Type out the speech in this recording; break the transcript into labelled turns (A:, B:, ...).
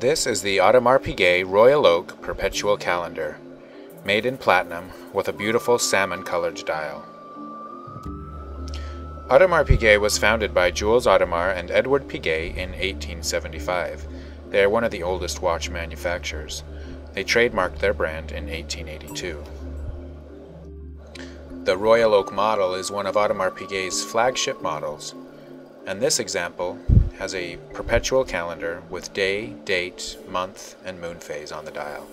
A: This is the Audemars Piguet Royal Oak Perpetual Calendar, made in platinum with a beautiful salmon-colored dial. Audemars Piguet was founded by Jules Audemars and Edward Piguet in 1875. They are one of the oldest watch manufacturers. They trademarked their brand in 1882. The Royal Oak model is one of Audemars Piguet's flagship models, and this example has a perpetual calendar with day, date, month, and moon phase on the dial.